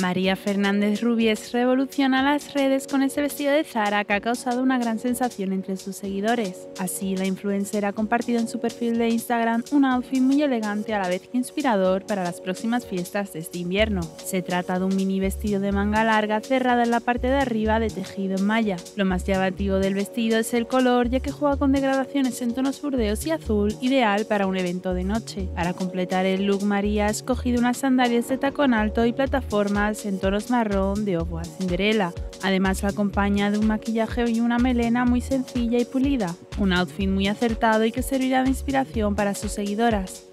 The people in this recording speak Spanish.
María Fernández Rubies revoluciona las redes con ese vestido de Zara que ha causado una gran sensación entre sus seguidores. Así, la influencer ha compartido en su perfil de Instagram un outfit muy elegante a la vez que inspirador para las próximas fiestas de este invierno. Se trata de un mini vestido de manga larga cerrada en la parte de arriba de tejido en malla. Lo más llamativo del vestido es el color ya que juega con degradaciones en tonos burdeos y azul, ideal para un evento de noche. Para completar el look, María ha escogido unas sandalias de tacón alto y plataformas en tonos marrón de Ovoa Cinderella. Además la acompaña de un maquillaje y una melena muy sencilla y pulida. Un outfit muy acertado y que servirá de inspiración para sus seguidoras.